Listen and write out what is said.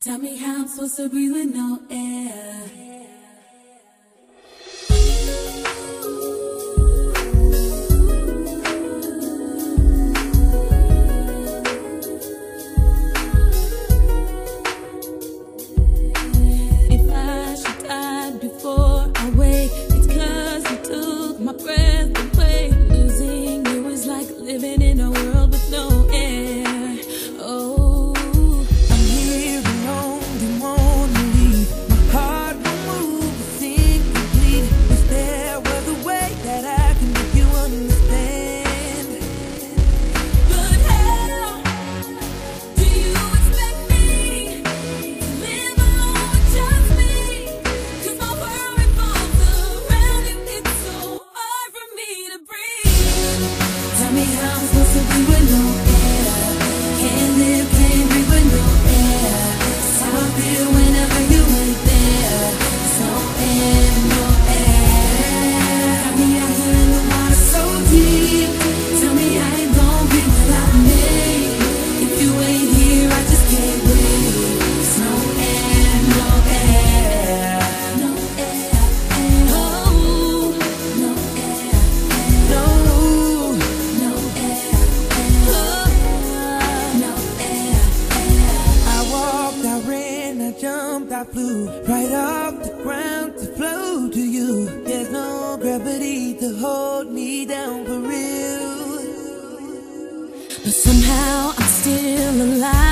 Tell me how I'm supposed to breathe with no air. right off the ground to flow to you. There's no gravity to hold me down for real. But somehow I'm still alive.